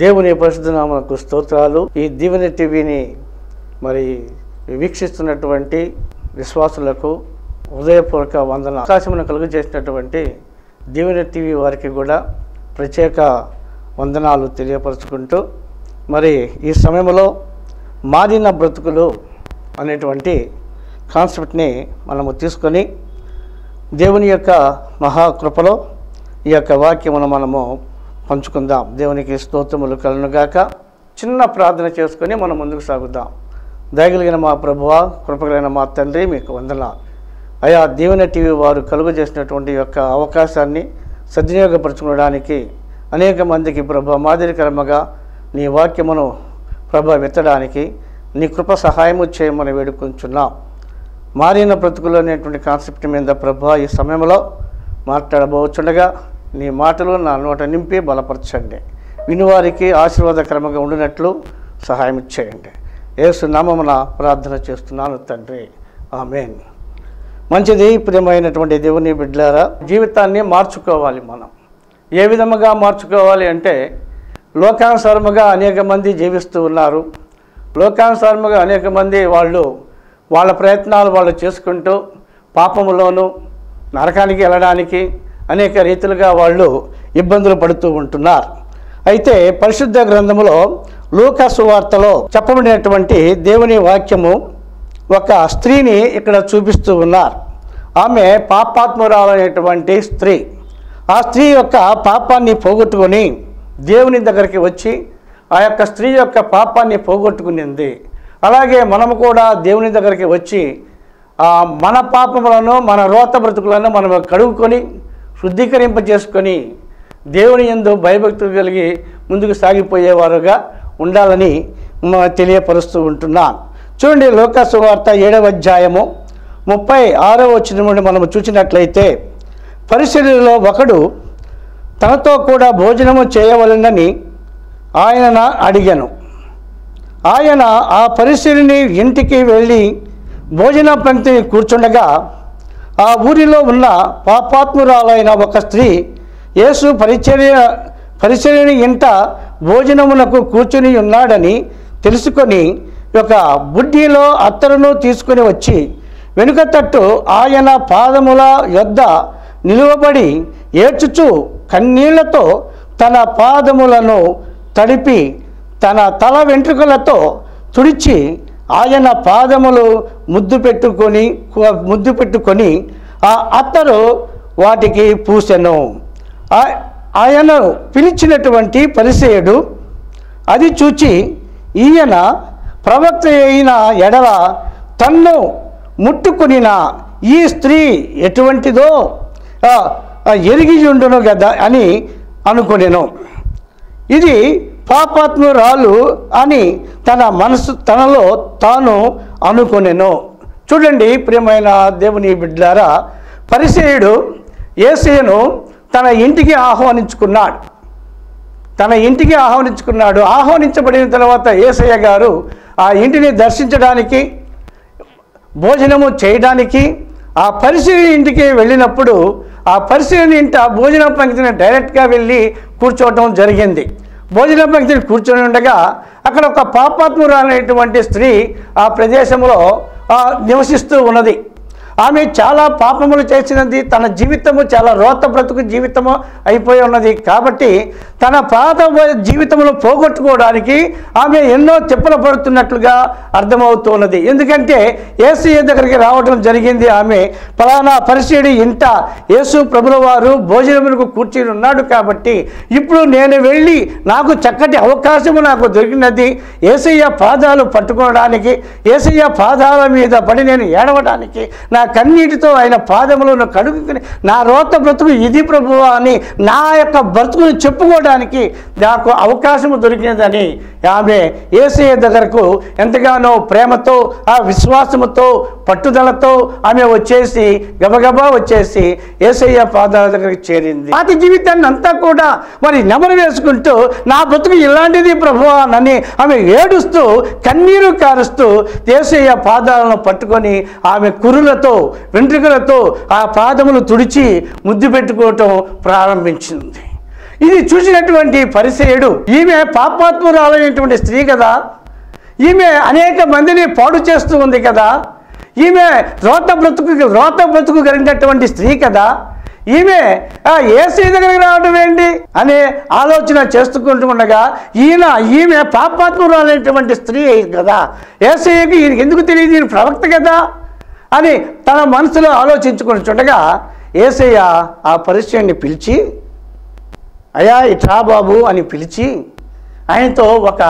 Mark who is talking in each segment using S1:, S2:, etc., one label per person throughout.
S1: దేవుని పరిశుద్ధనామకు స్తోత్రాలు. ఈ దీవెన టీవీని మరి వీక్షిస్తున్నటువంటి విశ్వాసులకు హృదయపూర్వక వందన అవకాశమును కలుగు చేసినటువంటి దీవెన టీవీ వారికి కూడా ప్రత్యేక వందనాలు తెలియపరుచుకుంటూ మరి ఈ సమయంలో మారిన బ్రతుకులు అనేటువంటి కాన్సెప్ట్ని మనము తీసుకొని దేవుని యొక్క మహాకృపలో ఈ యొక్క వాక్యమును మనము పంచుకుందాం. దేవునికి స్తోత్రములు కలనుగాక చిన్న ప్రార్థన చేసుకొని మనం ముందుకు సాగుదాం. దయగలిగిన మా ప్రభువ కృపగలిగిన మా తండ్రి మీకు వందనాలు. అయా దీవెన టీవీ వారు కలుగు చేసినటువంటి యొక్క అవకాశాన్ని సద్వినియోగపరచుకోవడానికి అనేక మందికి ప్రభ మాదిరికరముగా నీ వాక్యమును ప్రభ విత్తడానికి నీ కృప సహాయము చేయమని వేడుకుంటున్నాం మారిన బ్రతుకులు అనేటువంటి కాన్సెప్ట్ మీద ప్రభ ఈ సమయంలో మాట్లాడబోచుండగా నీ మాటలు నా నోట నింపి బలపరచండి. వినువారికి ఆశీర్వాదకరంగా ఉండినట్లు సహాయం ఇచ్చేయండి ఏసునామమున ప్రార్థన చేస్తున్నాను తండ్రి. ఆమెన్. మంచిది ప్రియమైనటువంటి దేవుని బిడ్డారా జీవితాన్ని మార్చుకోవాలి మనం. ఏ విధముగా మార్చుకోవాలి అంటే లోకానుసారముగా అనేక మంది జీవిస్తూ ఉన్నారు. లోకానుసారముగా అనేక మంది వాళ్ళు వాళ్ళ ప్రయత్నాలు వాళ్ళు చేసుకుంటూ పాపములోను నరకానికి వెళ్ళడానికి అనేక రీతిలుగా వాళ్ళు ఇబ్బందులు పడుతూ ఉంటున్నారు. అయితే పరిశుద్ధ గ్రంథములో లూకాసు వార్తలో చెప్పబడినటువంటి దేవుని వాక్యము ఒక స్త్రీని ఇక్కడ చూపిస్తూ ఉన్నారు. ఆమె పాపాత్మురాలైనటువంటి స్త్రీ. ఆ స్త్రీ యొక్క పాపాన్ని పోగొట్టుకొని దేవుని దగ్గరికి వచ్చి ఆ యొక్క స్త్రీ యొక్క పాపాన్ని పోగొట్టుకునింది. అలాగే మనము కూడా దేవుని దగ్గరికి వచ్చి మన పాపములను మన రోత బ్రతుకులను మనం కడుగుకొని శుద్ధీకరింప చేసుకొని దేవుని ఎందు భయభక్తులు కలిగి ముందుకు సాగిపోయేవారుగా ఉండాలని తెలియపరుస్తూ ఉంటున్నాను చూడండి లోకాసు వార్త ఏడవ అధ్యాయము ముప్పై ఆరో వచ్చిన నుండి మనము చూసినట్లయితే పరిశీలిలో ఒకడు తనతో కూడా భోజనము చేయవలనని ఆయన అడిగాను. ఆయన ఆ పరిశీలిని ఇంటికి వెళ్ళి భోజన పంక్తిని కూర్చుండగా ఆ ఊరిలో ఉన్న పాపాత్మురాలైన ఒక స్త్రీ యేసు పరిచర్య పరిచర్యని ఇంట భోజనమునకు కూర్చుని ఉన్నాడని తెలుసుకొని ఒక బుడ్డిలో అత్తరును తీసుకుని వచ్చి వెనుక తట్టు ఆయన పాదముల యొద్ద నిలువబడి ఏడ్చుచు కన్నీళ్ళతో తన పాదములను తడిపి తన తల వెంట్రుకలతో తుడిచి ఆయన పాదములు ముద్దు పెట్టుకొని ముద్దు పెట్టుకొని ఆ అత్తరు వాటికి పూసెను. ఆయన పిలిచినటువంటి పరిసేయుడు అది చూచి ఈయన ప్రవక్త అయిన ఎడల తన్ను ముట్టుకునిన ఈ స్త్రీ ఎటువంటిదో ఎరిగి ఉండును కదా అని అనుకునేను. ఇది పాపాత్మురాలు అని తన మనసు తనలో తాను అనుకునేను. చూడండి ప్రియమైన దేవుని బిడ్డారా పరిసేయుడు ఏసయ్యను తన ఇంటికి ఆహ్వానించుకున్నాడు. తన ఇంటికి ఆహ్వానించుకున్నాడు. ఆహ్వానించబడిన తర్వాత ఏసయ్య గారు ఆ ఇంటిని దర్శించడానికి భోజనము చేయడానికి ఆ పరిశీలి ఇంటికి వెళ్ళినప్పుడు ఆ పరిశీలి ఇంట భోజన పంక్తిని డైరెక్ట్గా వెళ్ళి కూర్చోవటం జరిగింది. భోజన పంక్తిని కూర్చొని ఉండగా అక్కడ ఒక పాపాత్మురాలైనటువంటి స్త్రీ ఆ ప్రదేశంలో నివసిస్తూ ఉన్నది. ఆమె చాలా పాపములు చేసినది తన జీవితము చాలా రోత బ్రతుకు జీవితము అయిపోయి ఉన్నది. కాబట్టి తన పాత జీవితమును పోగొట్టుకోవడానికి ఆమె ఎన్నో తిప్పలు పడుతున్నట్లుగా అర్థమవుతున్నది. ఎందుకంటే యేసు దగ్గరికి రావడం జరిగింది ఆమె. ఫలానా పరిశీడి ఇంట యేసు ప్రభుల వారు భోజనములకు కూర్చుని ఉన్నాడు కాబట్టి ఇప్పుడు నేను వెళ్ళి నాకు చక్కటి అవకాశము నాకు దొరికినది ఏసయ్య పాదాలు పట్టుకోవడానికి ఏసయ్య పాదాల మీద పడి నేను ఏడవడానికి నా కన్నీటితో ఆయన పాదములను కడుగుకుని నా రోత బ్రతుకు ఇది ప్రభు అని నా యొక్క బ్రతుకుని చెప్పుకోవడానికి నాకు అవకాశం దొరికినదని ఆమె ఏసయ్య దగ్గరకు ఎంతగానో ప్రేమతో ఆ విశ్వాసముతో పట్టుదలతో ఆమె వచ్చేసి గబగబా వచ్చేసి ఏసయ్య పాదాల దగ్గరికి చేరింది. పాతి జీవితాన్ని అంతా కూడా మరి నెమరు వేసుకుంటూ నా బ్రతుకు ఇలాంటిది ప్రభు అని ఆమె ఏడుస్తూ కన్నీరు కారుస్తూ ఏసయ్య పాదాలను పట్టుకొని ఆమె కురులతో వెంట్రుకలతో ఆ పాదములు తుడిచి ముద్దు పెట్టుకోవటం ప్రారంభించింది. ఇది చూసినటువంటి పరిచయుడు ఈమె పాపాత్మురాలైనటువంటి స్త్రీ కదా. ఈమె అనేక మందిని పాడు చేస్తూ ఉంది కదా. ఈమె రోత బ్రతుకు రోత బ్రతుకు కలిగినటువంటి స్త్రీ కదా. ఈమె ఏసీ దగ్గరికి రావడం ఏంటి? అనే ఆలోచన చేసుకుంటూ ఉండగా ఈయన ఈమె పాపాత్మురాలైనటువంటి స్త్రీ కదా. ఏసీకి ఈయనకి ఎందుకు తెలియదు? ఈయన ప్రవక్త కదా. అని తన మనసులో ఆలోచించుకుని చూడగా ఏసయ్య ఆ పరిచయాన్ని పిలిచి అయ్యా ఇట్రా బాబు అని పిలిచి ఆయనతో ఒక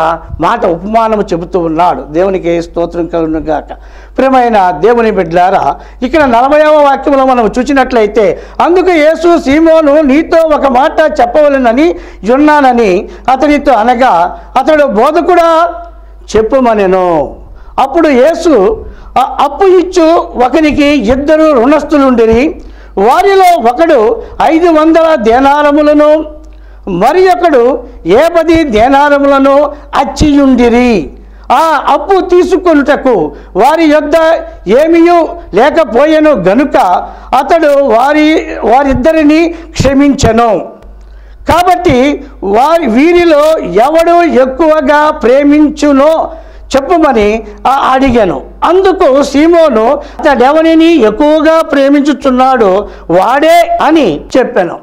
S1: మాట ఉపమానము చెబుతూ ఉన్నాడు. దేవునికి స్తోత్రం కలుగునుగాక. ప్రియమైన దేవుని బిడ్డలారా ఇక్కడ నలభైవ వాక్యంలో మనం చూసినట్లయితే అందుకు యేసు సీమోను నీతో ఒక మాట చెప్పవలెనని ఉన్నానని అతనితో అనగా అతడు బోధకుడా చెప్పుమనెను. అప్పుడు యేసు అప్పు ఇచ్చు ఒకరికి ఇద్దరు రుణస్థులుండిరి. వారిలో ఒకడు ఐదు వందల దేనారములను మరి ఒకడు ఏ పది దేనారములను అచ్చియుండిరి. ఆ అప్పు తీసుకొనుటకు వారి యొద్ద ఏమీయూ లేకపోయెను గనుక అతడు వారి వారిద్దరిని క్షమించను. కాబట్టి వారి వీరిలో ఎవడు ఎక్కువగా ప్రేమించునో చెప్పమని అడిగాను. అందుకు సీమోను అతడెవరిని ఎక్కువగా ప్రేమించుచున్నాడు వాడే అని చెప్పాను.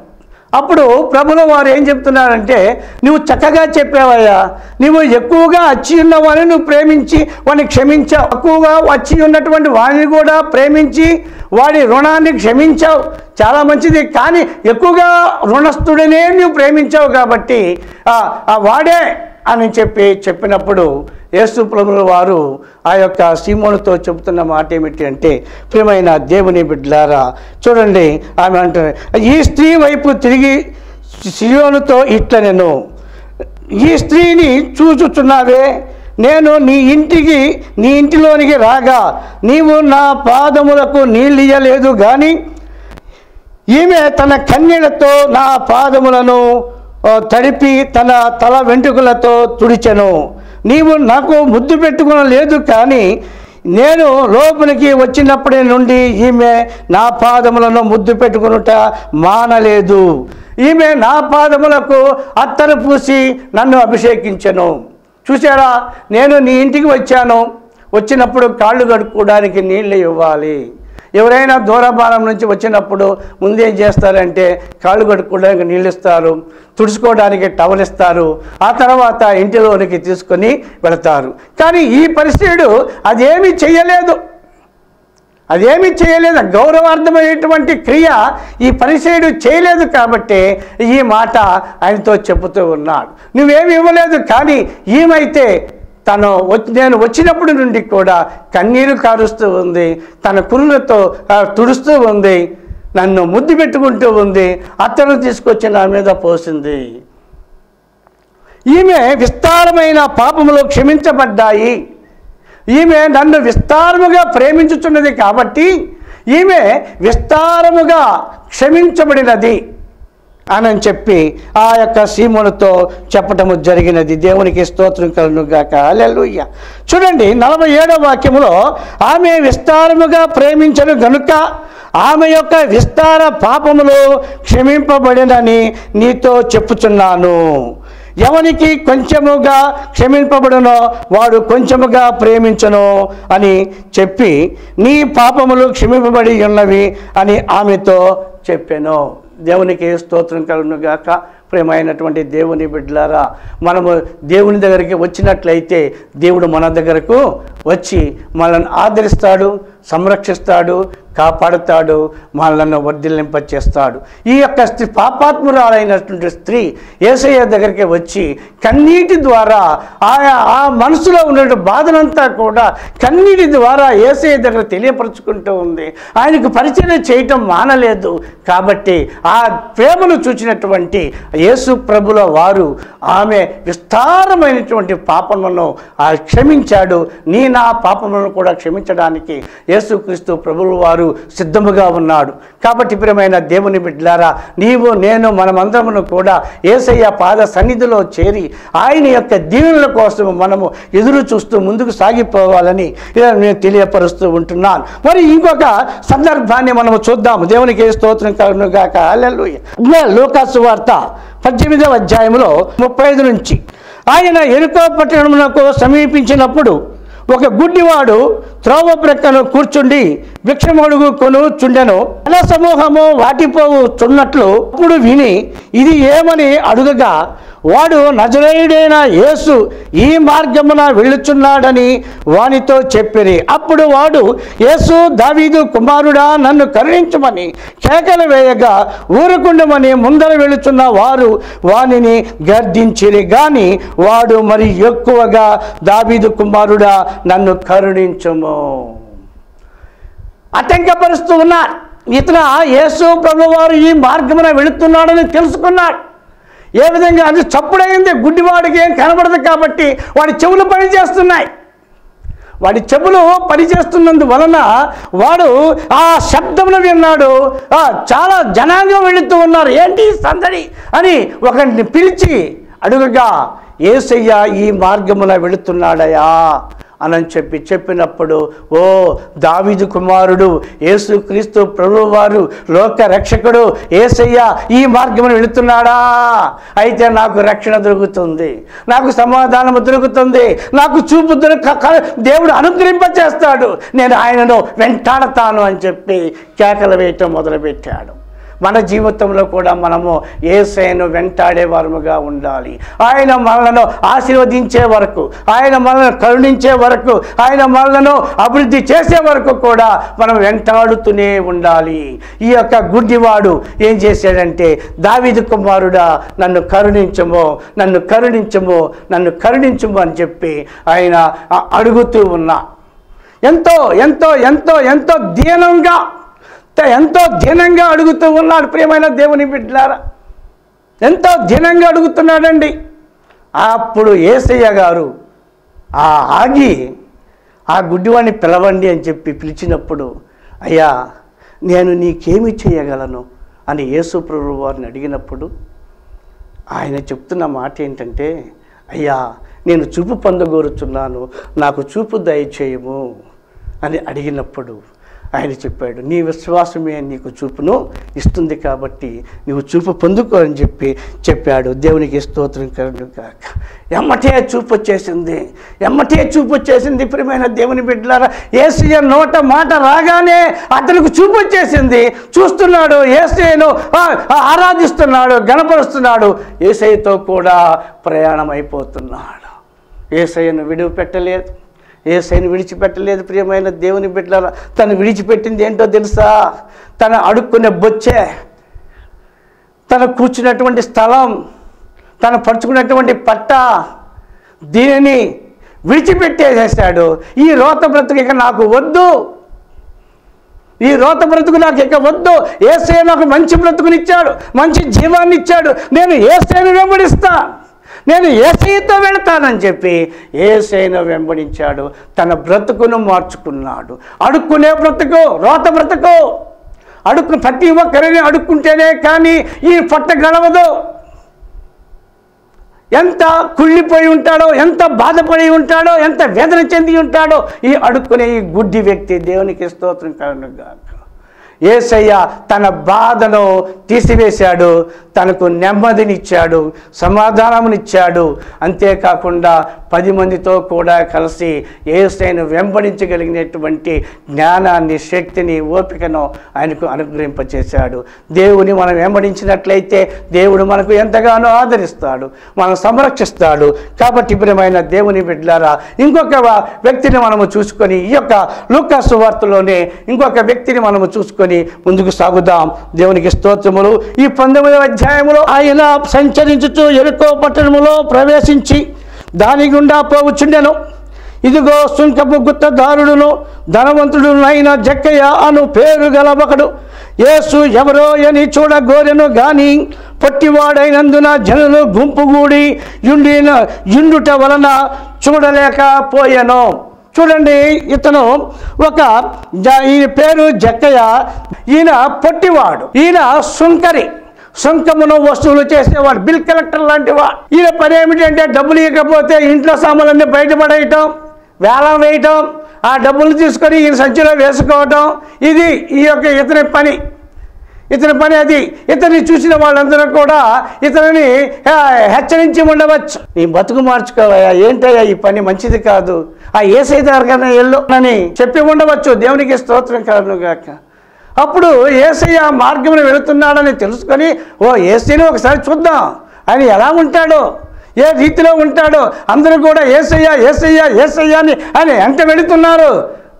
S1: అప్పుడు ప్రభుల వారు ఏం చెప్తున్నారంటే నువ్వు చక్కగా చెప్పావయ్యా. నువ్వు ఎక్కువగా వచ్చి ఉన్న వారిని నువ్వు ప్రేమించి వాడిని క్షమించావు ఎక్కువగా వచ్చి ఉన్నటువంటి వాడిని కూడా ప్రేమించి వాడి రుణాన్ని క్షమించావు. చాలా మంచిది. కానీ ఎక్కువగా రుణస్థుడనే నువ్వు ప్రేమించావు కాబట్టి వాడే అని చెప్పి చెప్పినప్పుడు యేసు ప్రభుల వారు ఆ యొక్క సీమోనుతో చెబుతున్న మాట ఏమిటి అంటే ప్రియమైన దేవుని బిడ్డలారా చూడండి ఆమె అంటారు ఈ స్త్రీ వైపు తిరిగి సియోనుతో ఇట్ల నేను ఈ స్త్రీని చూచుచున్నావే నేను నీ ఇంటికి నీ ఇంటిలోనికి రాగా నీవు నా పాదములకు నీళ్ళియ్యలేదు కానీ ఈమె తన కన్యలతో నా పాదములను తడిపి తన తల వెంట్రుకలతో తుడిచెను. నీవు నాకు ముద్దు పెట్టుకునలేదు కానీ నేను లోపలికి వచ్చినప్పటి నుండి ఈమె నా పాదములను ముద్దు పెట్టుకునుట మానలేదు. ఈమె నా పాదములకు అత్తరు పూసి నన్ను అభిషేకించను. చూసారా నేను నీ ఇంటికి వచ్చాను. వచ్చినప్పుడు కాళ్ళు కడుక్కోవడానికి నీళ్ళు ఇవ్వాలి. ఎవరైనా దూరభారం నుంచి వచ్చినప్పుడు ముందేం చేస్తారంటే కాళ్ళు కడుక్కోవడానికి నీళ్ళు ఇస్తారు తుడుచుకోవడానికి టవల్ ఇస్తారు ఆ తర్వాత ఇంటిలోనికి తీసుకొని వెళతారు. కానీ ఈ పరిస్థితుడు అదేమీ చేయలేదు. అదేమి చేయలేదు. గౌరవార్థమైనటువంటి క్రియ ఈ పరిచయుడు చేయలేదు కాబట్టి ఈ మాట ఆయనతో చెబుతూ ఉన్నాడు. నువ్వేమి ఇవ్వలేదు కానీ ఈమైతే తను వచ్చి నేను వచ్చినప్పటి నుండి కూడా కన్నీరు కారుస్తూ ఉంది. తన కురులతో తుడుస్తూ ఉంది. నన్ను ముద్దు పెట్టుకుంటూ ఉంది. అత్తను తీసుకొచ్చి నా మీద పోసింది. ఈమె విస్తారమైన పాపములు క్షమించబడ్డాయి. ఈమె నన్ను విస్తారముగా ప్రేమించుచున్నది కాబట్టి ఈమె విస్తారముగా క్షమించబడినది. అని చెప్పి ఆ యొక్క సీములతో చెప్పటము జరిగినది. దేవునికి స్తోత్రం కలుగాక అలెలుయ్య చూడండి నలభై ఏడవ వాక్యములో ఆమె విస్తారముగా ప్రేమించను గనుక ఆమె యొక్క విస్తార పాపములు క్షమింపబడినని నీతో చెప్పుచున్నాను. ఎవనికి కొంచెముగా క్షమింపబడునో వాడు కొంచెముగా ప్రేమించను అని చెప్పి నీ పాపములు క్షమింపబడి ఉన్నవి అని ఆమెతో చెప్పాను. దేవునికి స్తోత్రం కలుగునుగాక. ప్రేమైనటువంటి దేవుని బిడ్డలారా మనము దేవుని దగ్గరికి వచ్చినట్లయితే దేవుడు మన దగ్గరకు వచ్చి మనల్ని ఆదరిస్తాడు. సంరక్షిస్తాడు కాపాడుతాడు మనలను వర్ధిల్లింపచేస్తాడు. ఈ యొక్క స్త్రీ పాపాత్మురాలైనటువంటి స్త్రీ ఏసయ్య దగ్గరికి వచ్చి కన్నీటి ద్వారా ఆయా ఆ మనసులో ఉన్న బాధనంతా కూడా కన్నీటి ద్వారా ఏసయ్య దగ్గర తెలియపరుచుకుంటూ ఉంది. ఆయనకు పరిచయం చేయటం మానలేదు. కాబట్టి ఆ ప్రేమను చూచినటువంటి యేసు ప్రభుల వారు ఆమె విస్తారమైనటువంటి పాపములను ఆ క్షమించాడు. నీ నా పాపములను కూడా క్షమించడానికి యేసుక్రీస్తు ప్రభువు వారు సిద్ధముగా ఉన్నాడు. కాబట్టి ప్రియమైన దేవుని బిడ్డలారా నీవు నేను మనమందరమును కూడా ఏసయ్య పాద సన్నిధిలో చేరి ఆయన యొక్క దీవెనల కోసం మనము ఎదురు చూస్తూ ముందుకు సాగిపోవాలని నేను తెలియపరుస్తూ ఉంటున్నాను. మరి ఇంకొక సందర్భాన్ని మనము చూద్దాము. దేవునికి ఏ స్తోత్రం కలుగును గాక లోకాసు వార్త పద్దెనిమిదవ అధ్యాయంలో ముప్పై ఐదు నుంచి. ఆయన ఎరుకో పట్టణమునకు సమీపించినప్పుడు ఒక గుడ్డివాడు త్రోవ ప్రక్కన కూర్చుండి వృక్షమొడుగు కొను చుండెను. జన సమూహము వాటిపోవు చున్నట్లు అప్పుడు విని ఇది ఏమని అడుగగా వాడు నజరేయుడైన యేసు ఈ మార్గమున వెళ్ళుచున్నాడని వానితో చెప్పిరి. అప్పుడు వాడు యేసు దావీదు కుమారుడా నన్ను కరుణించమని కేకలు వేయగా ఊరుకుండమని ముందర వెళుచున్న వారు వానిని గర్దించిరి గాని వాడు మరి ఎక్కువగా దావీదు కుమారుడా నన్ను కరుణించము. ఆటంకపరుస్తూ ఉన్నారు ఇతను యేసు ప్రభువారు ఈ మార్గమున వెళుతున్నాడని తెలుసుకున్నాడు. ఏ విధంగా అది చప్పుడైంది? గుడ్డివాడికి ఏం కనబడదు కాబట్టి వాడి చెవులు పనిచేస్తున్నాయి. వాడి చెవులు పనిచేస్తున్నందు వలన వాడు ఆ శబ్దమును విన్నాడు. చాలా జనాంగం వెళుతూ ఉన్నారు. ఏంటి సందడి? అని ఒకరిని పిలిచి అడుగుగా ఏసయ్య ఈ మార్గమున వెళుతున్నాడయా? అని చెప్పి చెప్పినప్పుడు ఓ దావిదు కుమారుడు యేసుక్రీస్తు ప్రభువారు లోక రక్షకుడు ఏసయ్య ఈ మార్గమును వెళుతున్నాడా? అయితే నాకు రక్షణ దొరుకుతుంది నాకు సమాధానము దొరుకుతుంది నాకు చూపు దొరక క- దేవుడు అనుగ్రహింపచేస్తాడు. నేను ఆయనను వెంటాడతాను అని చెప్పి కేకలు వేయటం మొదలుపెట్టాడు. మన జీవితంలో కూడా మనము ఏసైను వెంటాడేవారముగా ఉండాలి. ఆయన మనలను ఆశీర్వదించే వరకు ఆయన మనల్ని కరుణించే వరకు ఆయన మనలను అభివృద్ధి చేసే వరకు కూడా మనం వెంటాడుతూనే ఉండాలి. ఈ యొక్క గుడ్డివాడు ఏం చేశాడంటే దావిదు కుమారుడా నన్ను కరుణించము నన్ను కరుణించము నన్ను కరుణించము అని చెప్పి ఆయన అడుగుతూ ఉన్నా. ఎంతో ఎంతో ఎంతో ఎంతో దీనంగా ఎంతో ధీనంగా అడుగుతూ ఉన్నాడు ప్రియమైన దేవుని బిడ్డలారా. ఎంతో ధీనంగా అడుగుతున్నాడండి. అప్పుడు ఏసయ్య గారు ఆ ఆగి ఆ గుడ్డివాడిని పిలవండి అని చెప్పి పిలిచినప్పుడు అయ్యా నేను నీకేమి చేయగలను అని యేసు ప్రభు వారిని అడిగినప్పుడు ఆయన చెప్తున్న మాట ఏంటంటే అయ్యా నేను చూపు పొందగోరుచున్నాను నాకు చూపు దయచేయము అని అడిగినప్పుడు ఆయన చెప్పాడు నీ విశ్వాసమే నీకు చూపును ఇస్తుంది కాబట్టి నువ్వు చూపు పొందుకో అని చెప్పి చెప్పాడు. దేవునికి స్తోత్రం కరుడు కాక ఎమ్మటే చూపు వచ్చేసింది ఎమ్మటే చూపు వచ్చేసింది ప్రియమైన దేవుని బిడ్డలారా ఏసయ్య నోట మాట రాగానే అతనికి చూపు వచ్చేసింది. చూస్తున్నాడు ఏసీను ఆరాధిస్తున్నాడు గణపరుస్తున్నాడు. ఏసయ్యతో కూడా ప్రయాణం అయిపోతున్నాడు. ఏసయ్యను విడువ పెట్టలేదు ఏసైని విడిచిపెట్టలేదు ప్రియమైన దేవుని బిడ్డల తను విడిచిపెట్టింది ఏంటో తెలుసా? తన అడుక్కునే బొచ్చే తను కూర్చున్నటువంటి స్థలం తను పరుచుకున్నటువంటి పట్ట దీనిని విడిచిపెట్టేసేసాడు. ఈ రోత బ్రతుకు ఇక నాకు వద్దు. ఈ రోత బ్రతుకు నాకు ఇక వద్దు. ఏసే నాకు మంచి బ్రతుకునిచ్చాడు మంచి జీవాన్ని ఇచ్చాడు నేను ఏసైను వెంబడిస్తాను నేను ఏసైతో వెళతానని చెప్పి ఏసైను వెంబడించాడు. తన బ్రతుకును మార్చుకున్నాడు. అడుక్కునే బ్రతుకు రోత బ్రతుకు. అడుక్కు ప్రతి ఒక్కరిని అడుక్కుంటేనే కానీ ఈ పట్ట గడవదు. ఎంత కుళ్ళిపోయి ఉంటాడో ఎంత బాధపడి ఉంటాడో ఎంత వేదన చెంది ఉంటాడో ఈ అడుక్కునే ఈ గుడ్డి వ్యక్తి దేవునికి స్తోత్రం కారణంగా ఏసయ్య తన బాధను తీసివేశాడు తనకు నెమ్మదినిచ్చాడు సమాధానమునిచ్చాడు. అంతేకాకుండా పది మందితో కూడా కలిసి ఏసైను వెంబడించగలిగినటువంటి జ్ఞానాన్ని శక్తిని ఓపికను ఆయనకు అనుగ్రహింపచేశాడు. దేవుని మనం వెంబడించినట్లయితే దేవుడు మనకు ఎంతగానో ఆదరిస్తాడు మనం సంరక్షిస్తాడు. కాబట్టి ప్రియమైన దేవుని బిడ్డలారా ఇంకొక వ్యక్తిని మనము చూసుకొని ఈ యొక్క లుక్క సువార్తలోనే ఇంకొక వ్యక్తిని మనము చూసుకొని ముందుకు సాగుదాం. దేవునికి స్తోత్రములు. ఈ పంతొమ్మిదవ అధ్యాయములో ఆయన సంచరించుతూ ఎరుకో పట్టణములో ప్రవేశించి దాని గుండా పోవుచుండెను. ఇదిగో సుంకపు గుత్తదారుడును ధనవంతుడునైన జక్కయ్య అను పేరు గల ఒకడు. యేసు ఎవరో అని చూడగోరెను గాని పొట్టివాడైనందున జనులు గుంపుగూడి యుండిన యుండుట వలన చూడలేకపోయాను చూడండి ఇతను ఒక జ- ఈయన పేరు జక్కయ్య ఈయన పొట్టివాడు ఈయన సుంకరి సుంకమును వస్తువులు చేసేవాడు బిల్ కలెక్టర్ లాంటి వాడు ఈయన పని ఏమిటంటే డబ్బులు ఇవ్వకపోతే ఇంట్లో సామాన్లన్నీ బయటపడేయటం వేలం వేయటం ఆ డబ్బులు తీసుకొని ఈయన సంచిలో వేసుకోవటం ఇది ఈ యొక్క ఇతని పని. ఇతని పని అది. ఇతన్ని చూసిన వాళ్ళందరూ కూడా ఇతనిని హెచ్చరించి ఉండవచ్చు. నీ బతుకు మార్చుకోవయ్యా ఏంటయ్యా ఈ పని? మంచిది కాదు. ఆ ఏసై దగ్గర ఎల్లు అని చెప్పి ఉండవచ్చు. దేవునికి స్తోత్రం కారణం గాక అప్పుడు ఏసయ్య ఆ మార్గమును వెళుతున్నాడని తెలుసుకొని ఓ ఏసైని ఒకసారి చూద్దాం. ఆయన ఎలా ఉంటాడో ఏ రీతిలో ఉంటాడో. అందరూ కూడా ఏసయ్య ఏసయ్య ఏసయ్యా అని ఆయన వెళుతున్నారు.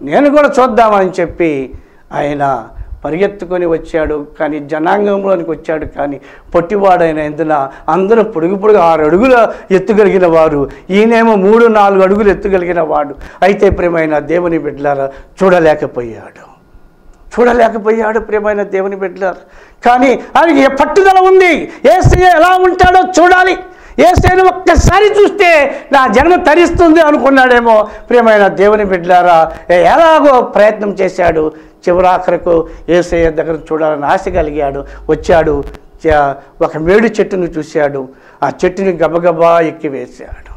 S1: నేను కూడా చూద్దామని చెప్పి ఆయన పరిగెత్తుకొని వచ్చాడు కానీ జనాంగంలోనికి వచ్చాడు కానీ పొట్టివాడైన ఎందున అందరూ పొడుగు పొడుగు ఆరు అడుగుల ఎత్తుగలిగిన వారు. ఈయనేమో మూడు నాలుగు అడుగులు ఎత్తుగలిగిన వాడు. అయితే ప్రేమైన దేవుని బిడ్డలారా చూడలేకపోయాడు. చూడలేకపోయాడు ప్రియమైన దేవుని బిడ్డలారు. కానీ ఆయనకి పట్టుదల ఉంది? ఏసయ్య ఎలా ఉంటాడో చూడాలి. ఏసైను ఒక్కసారి చూస్తే నా జన్మ తరిస్తుంది అనుకున్నాడేమో ప్రియమైన దేవుని బిడ్డలారా. ఎలాగో ప్రయత్నం చేశాడు. చివరాఖరకు ఏసయ్య దగ్గర చూడాలని ఆశ కలిగాడు. వచ్చాడు. ఒక మేడి చెట్టును చూశాడు. ఆ చెట్టుని గబగబా ఎక్కి వేశాడు.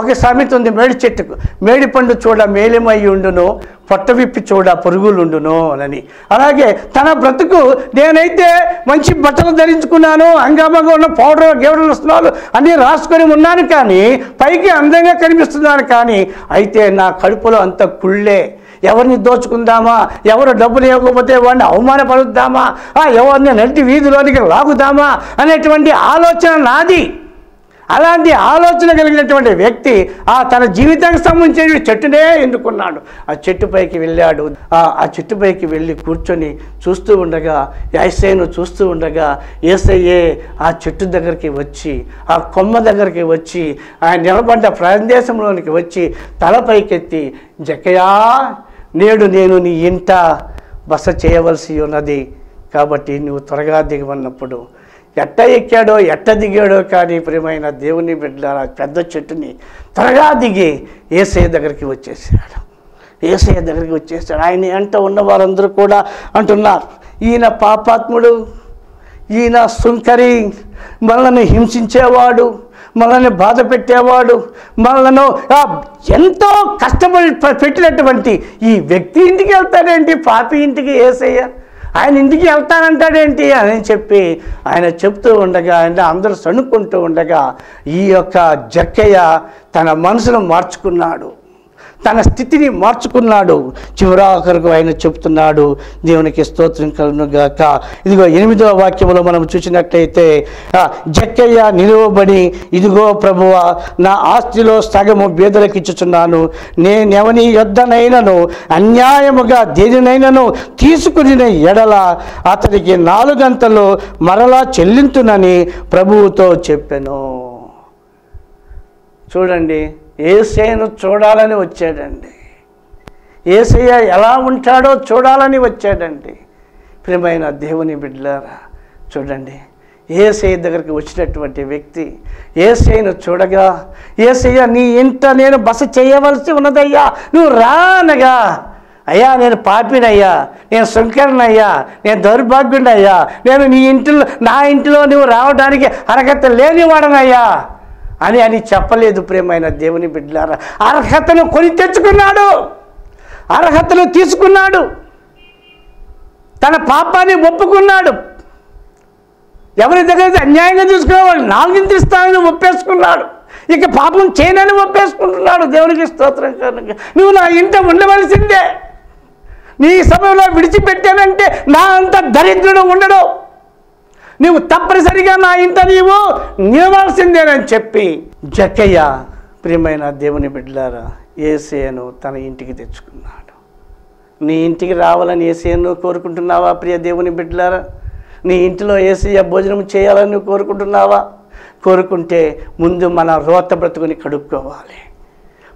S1: ఒక సామెత ఉంది మేడి చెట్టుకు మేడి పండు చూడ మేలిమై ఉండును పొట్ట విప్పి చూడ పురుగులుండును అని అలాగే తన బ్రతుకు నేనైతే మంచి బట్టలు ధరించుకున్నాను అంగమంగా ఉన్న పౌడర్ గేవడలు స్నాలు అన్నీ రాసుకొని ఉన్నాను కానీ పైకి అందంగా కనిపిస్తున్నాను కానీ అయితే నా కడుపులో అంత కుళ్ళే ఎవరిని దోచుకుందామా? ఎవరు డబ్బులు ఇవ్వకపోతే వాడిని అవమానపరుద్దామా? ఆ ఎవరిని నటి వీధిలోనికి లాగుదామా? అనేటువంటి ఆలోచన నాది. అలాంటి ఆలోచన కలిగినటువంటి వ్యక్తి ఆ తన జీవితానికి సంబంధించిన చెట్టునే ఎన్నుకున్నాడు. ఆ చెట్టు పైకి వెళ్ళాడు. ఆ ఆ చెట్టుపైకి వెళ్ళి కూర్చొని చూస్తూ ఉండగా ఏసైను చూస్తూ ఉండగా ఏసయ్యే ఆ చెట్టు దగ్గరికి వచ్చి ఆ కొమ్మ దగ్గరికి వచ్చి ఆయన నిలబడ్డ ప్రదేశంలోనికి వచ్చి తలపైకెత్తి జకయా నేడు నేను నీ ఇంట బస చేయవలసి ఉన్నది కాబట్టి నువ్వు త్వరగా దిగమన్నప్పుడు ఎట్ట ఎక్కాడో ఎట్ట దిగాడో కానీ ప్రియమైన దేవుని బిడ్డల పెద్ద చెట్టుని త్వరగా దిగి ఏసయ్య దగ్గరికి వచ్చేసాడు. ఏసయ్య దగ్గరికి వచ్చేసాడు. ఆయన ఎంట ఉన్న వారందరూ కూడా అంటున్నారు ఈయన పాపాత్ముడు ఈయన సుంకరి మనల్ని హింసించేవాడు మనల్ని బాధ పెట్టేవాడు. మనలను ఎంతో కష్టపడి పెట్టినటువంటి ఈ వ్యక్తి ఇంటికి వెళ్తాడేంటి? పాపి ఇంటికి ఏసయ్య. ఆయన ఇంటికి వెళ్తానంటాడేంటి అని చెప్పి ఆయన చెప్తూ ఉండగా అంటే అందరూ సణుక్కుంటూ ఉండగా ఈ యొక్క జక్కయ్య తన మనసును మార్చుకున్నాడు. తన స్థితిని మార్చుకున్నాడు. చివరాఖరుకు ఆయన చెప్తున్నాడు దేవునికి స్తోత్రం కలుగును గాక ఇదిగో ఎనిమిదవ వాక్యంలో మనం చూసినట్లయితే జక్కయ్య నిలువబడి ఇదిగో ప్రభువ నా ఆస్తిలో సగము బేదలకు ఇచ్చుచున్నాను నేనెవని యొద్దనైనను అన్యాయముగా దేనినైనను తీసుకుని ఎడల అతనికి నాలుగంతలు మరలా చెల్లింతునని ప్రభువుతో చెప్పాను. చూడండి ఏసైను చూడాలని వచ్చాడండి. ఏసయ్య ఎలా ఉంటాడో చూడాలని వచ్చాడండి. ప్రియమైన దేవుని బిడ్డలారా చూడండి. ఏసయ్య దగ్గరికి వచ్చినటువంటి వ్యక్తి ఏసయ్యను చూడగా ఏసయ్య నీ ఇంట నేను బస చేయవలసి ఉన్నదయ్యా. నువ్వు రానగా. అయ్యా నేను పాపినయ్యా. నేను శంకరనయ్యా నేను దౌర్భాగ్యుడయ్యా నేను నీ ఇంటిలో నా ఇంటిలో నువ్వు రావడానికి అర్హత లేనివాడనయ్యా. అని అని చెప్పలేదు ప్రేమైన దేవుని బిడ్డలారా. అర్హతను కొని తెచ్చుకున్నాడు. అర్హతను తీసుకున్నాడు. తన పాపాన్ని ఒప్పుకున్నాడు. ఎవరి దగ్గర అయితే అన్యాయంగా తీసుకునేవాడు నాలుగింటి ఇస్తానని ఒప్పేసుకున్నాడు. ఇక పాపం చేయనని ఒప్పేసుకుంటున్నాడు. దేవునికి స్తోత్రం కనుక నువ్వు నా ఇంట ఉండవలసిందే. నీ సమయంలో విడిచిపెట్టానంటే నా అంత దరిద్రుడు ఉండడు. నువ్వు తప్పనిసరిగా నా ఇంట నీవు నిలవాల్సిందేనని చెప్పి జకయ్య ప్రియమైన దేవుని బిడ్డలారా ఏసేను తన ఇంటికి తెచ్చుకున్నాడు. నీ ఇంటికి రావాలని ఏసేను కోరుకుంటున్నావా ప్రియ దేవుని బిడ్డలారా? నీ ఇంటిలో ఏసీయ భోజనం చేయాలని కోరుకుంటున్నావా? కోరుకుంటే ముందు మన రోత బ్రతుకుని కడుక్కోవాలి.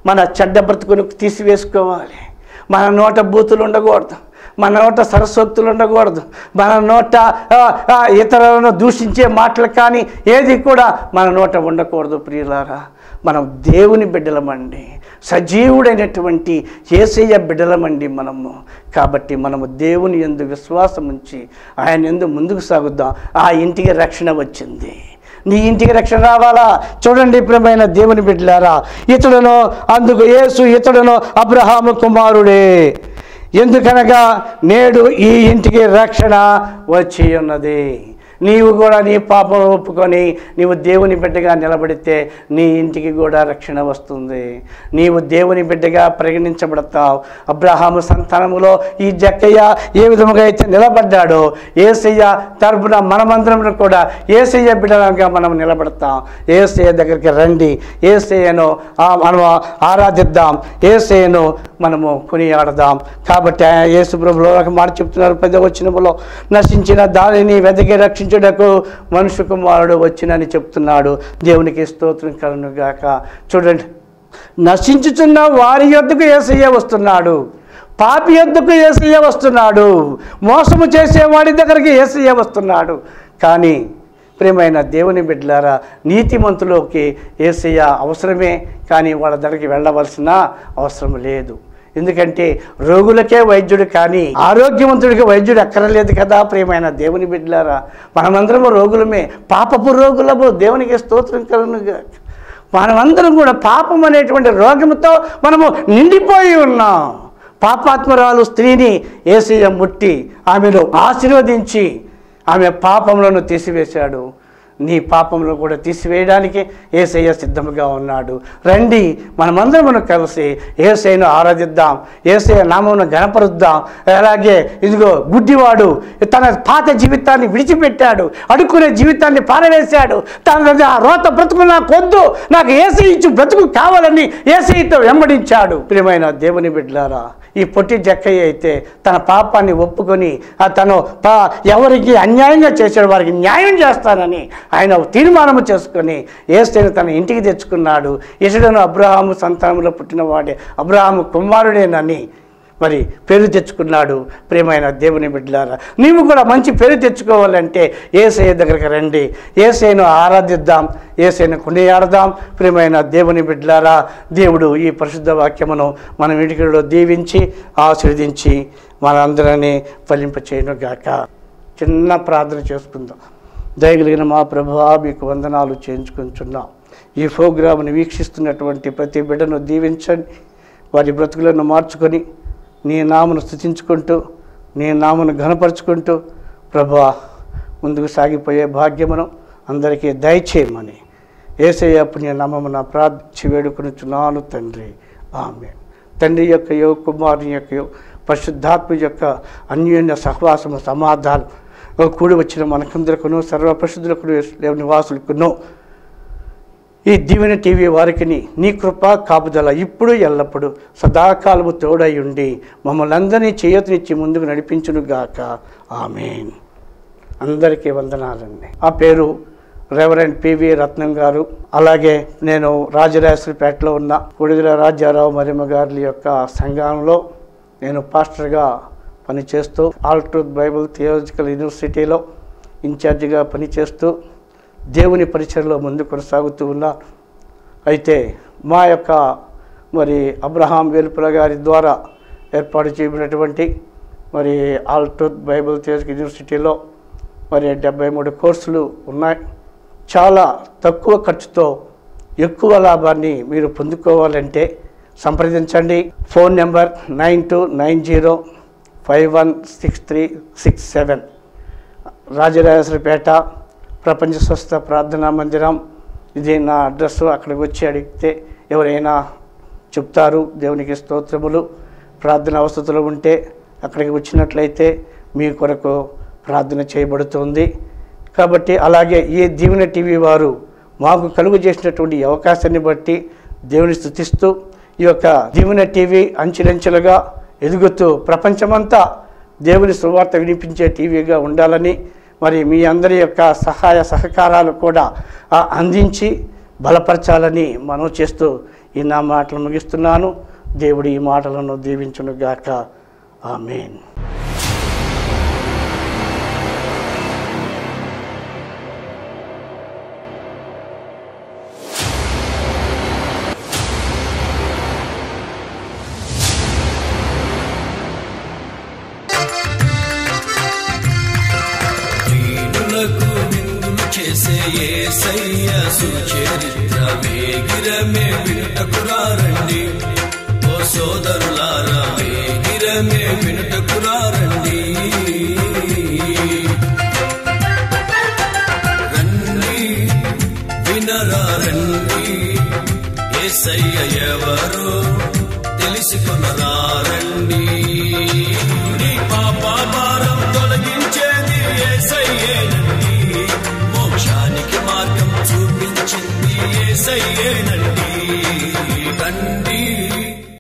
S1: మన చెడ్డ బ్రతుకుని తీసివేసుకోవాలి. మన నోట బూతులు ఉండకూడదు. మన నోట సరస్వత్తులు ఉండకూడదు. మన నోట ఇతరులను దూషించే మాటలు కానీ ఏది కూడా మన నోట ఉండకూడదు ప్రియులారా. మనం దేవుని బిడ్డలమండి. సజీవుడైనటువంటి ఏసయ్య బిడ్డలమండి మనము. కాబట్టి మనము దేవుని ఎందు విశ్వాసం ఉంచి ఆయన ఎందు ముందుకు సాగుద్దాం ఆ ఇంటికి రక్షణ వచ్చింది. నీ ఇంటికి రక్షణ రావాలా? చూడండి ప్రియమైన దేవుని బిడ్డలారా. ఇతడును అందుకు యేసు ఇతడును అబ్రహాము కుమారుడే. ఎందుకనగా నేడు ఈ ఇంటికి రక్షణ వచ్చి ఉన్నది. నీవు కూడా నీ పాపం ఒప్పుకొని నీవు దేవుని బిడ్డగా నిలబడితే నీ ఇంటికి కూడా రక్షణ వస్తుంది. నీవు దేవుని బిడ్డగా పరిగణించబడతావు. అబ్రహాము సంతానములో ఈ జక్కయ్య ఏ విధముగా అయితే నిలబడ్డాడో ఏసయ్య తరపున మనమందరం కూడా ఏసయ్య బిడ్డగా మనం నిలబడతాం. ఏసయ్య దగ్గరికి రండి. ఏసయ్యను మనం ఆరాధిద్దాం. ఏసయ్యను మనము కొనియాడదాం. కాబట్టి ఆయన యేసు ప్రభులో ఒక మాట చెప్తున్నారు. పెద్ద వచ్చినప్పుడు నశించిన దానిని వెతికి రక్షించుటకు మనుషు కుమారుడు వచ్చినని చెప్తున్నాడు. దేవునికి స్తోత్రం కలను గాక. చూడండి నశించుచున్న వారి యొద్దకు ఏసయ్య వస్తున్నాడు. పాపి యొద్దకు ఏసయ్య వస్తున్నాడు. మోసము చేసేవాడి దగ్గరికి ఏసయ్య వస్తున్నాడు. కానీ ప్రియమైన దేవుని బిడ్డలారా నీతిమంతులోకి ఏసయ్య అవసరమే. కానీ వాళ్ళ దగ్గరికి వెళ్ళవలసిన అవసరం లేదు. ఎందుకంటే రోగులకే వైద్యుడు కానీ ఆరోగ్యవంతుడికి వైద్యుడు అక్కరలేదు కదా ప్రియమైన దేవుని బిడ్డలారా. మనమందరము రోగులమే. పాపపు రోగులము. దేవునికి స్తోత్రం కలుగుగా మనమందరం కూడా పాపం అనేటువంటి రోగంతో మనము నిండిపోయి ఉన్నాం. పాపాత్మరాలు స్త్రీని ఏసీఎం ముట్టి ఆమెను ఆశీర్వదించి ఆమె పాపములను తీసివేశాడు. నీ పాపములను కూడా తీసివేయడానికి ఏసయ్య సిద్ధముగా ఉన్నాడు. రండి మనమందరం మనం కలిసి ఏసయ్యను ఆరాధిద్దాం ఏసయ్య నామమును గణపరుద్దాం అలాగే ఇదిగో గుడ్డివాడు తన పాత జీవితాన్ని విడిచిపెట్టాడు అడుక్కునే జీవితాన్ని పారవేశాడు. తన ఆ రోత బ్రతుకు నాకు వద్దు నాకు ఏసీ ఇచ్చు బ్రతుకు కావాలని ఏసీతో వెంబడించాడు. ప్రియమైన దేవుని బిడ్డలారా ఈ పొట్టి జక్కయ్య అయితే తన పాపాన్ని ఒప్పుకొని తను పా ఎవరికి అన్యాయంగా చేసే వారికి న్యాయం చేస్తానని ఆయన తీర్మానం చేసుకొని ఏస్తేను తన ఇంటికి తెచ్చుకున్నాడు. ఇసుడను అబ్రహాము సంతానంలో పుట్టినవాడే అబ్రహాము కుమారుడేనని మరి పేరు తెచ్చుకున్నాడు. ప్రియమైన దేవుని బిడ్డలారా నీవు కూడా మంచి పేరు తెచ్చుకోవాలంటే ఏసఐ దగ్గరికి రండి. ఏసైను ఆరాధిద్దాం ఏసైను కొనియాడదాం. ప్రియమైన దేవుని బిడ్డలారా దేవుడు ఈ పరిశుద్ధ వాక్యమును మన వీటికిలో దీవించి ఆశీర్వదించి మనందరినీ ఫలింపచేయను గాక. చిన్న ప్రార్థన చేసుకుందాం. దయగలిగిన మా ప్రభువా మీకు వందనాలు చేయించుకుంటున్నాం. ఈ ప్రోగ్రామ్ని వీక్షిస్తున్నటువంటి ప్రతి బిడ్డను దీవించండి. వారి బ్రతుకులను మార్చుకొని నీ నామను స్థుతించుకుంటూ నీ నామను ఘనపరుచుకుంటూ ప్రభా ముందుకు సాగిపోయే భాగ్యమును అందరికీ దయచేయమని ఏసయ్య పుణ్య నామమున ప్రార్థించి వేడుకొనుచున్నాను తండ్రి. ఆమె తండ్రి యొక్క యో కుమారుని యొక్క యో పరిశుద్ధాత్మ యొక్క అన్యోన్య సహవాసము సమాధానం. కూడి వచ్చిన మనకందరికను సర్వ పరిశుద్ధులకు నివాసులకును ఈ దీవెన టీవీ వారికిని నీ కృప కాపుదల ఇప్పుడు ఎల్లప్పుడు సదాకాలము తోడై ఉండి మమ్మల్ని అందరినీ చేయతనిచ్చి ముందుకు నడిపించునుగాక ఆమెన్. అందరికీ వందనాలండి. ఆ పేరు రెవరెండ్ పివి రత్నం గారు. అలాగే నేను రాజరాజేశ్వరిపేటలో ఉన్న కొడిగిల రాజారావు మరిమ గారి యొక్క సంఘంలో నేను పాస్టర్గా పనిచేస్తూ ఆల్ ట్రూత్ బైబుల్ థియోలజికల్ యూనివర్సిటీలో ఇన్ఛార్జిగా పనిచేస్తూ దేవుని పరిచయలో ముందు కొనసాగుతూ ఉన్నా. అయితే మా యొక్క మరి అబ్రహాం వెలుపుల గారి ద్వారా ఏర్పాటు చేయబడినటువంటి మరి ఆల్ ట్రూత్ బైబుల్ యూనివర్సిటీలో మరి డెబ్బై మూడు కోర్సులు ఉన్నాయి. చాలా తక్కువ ఖర్చుతో ఎక్కువ లాభాన్ని మీరు పొందుకోవాలంటే సంప్రదించండి. Phone number nine two nine zero five one six three six seven. Rajarajeshwaripeta ప్రపంచ స్వస్థ ప్రార్థనా మందిరం. ఇది నా అడ్రస్ అక్కడికి వచ్చి అడిగితే ఎవరైనా చెప్తారు. దేవునికి స్తోత్రములు. ప్రార్థన అవసరతలు ఉంటే అక్కడికి వచ్చినట్లయితే మీ కొరకు ప్రార్థన చేయబడుతుంది. కాబట్టి అలాగే ఈ దీవెన టీవీ వారు మాకు కలుగు చేసినటువంటి అవకాశాన్ని బట్టి దేవుని స్థుతిస్తూ ఈ యొక్క దీవెన టీవీ అంచెలంచెలుగా ఎదుగుతూ ప్రపంచమంతా దేవుని సువార్త వినిపించే టీవీగా ఉండాలని మరి మీ అందరి యొక్క సహాయ సహకారాలు కూడా అందించి బలపరచాలని మనం చేస్తూ ఈ నా మాటలు ముగిస్తున్నాను. దేవుడు ఈ మాటలను దీవించునుగాక. ఆమెన్.
S2: sai ya zuciya செய்ய நன்றி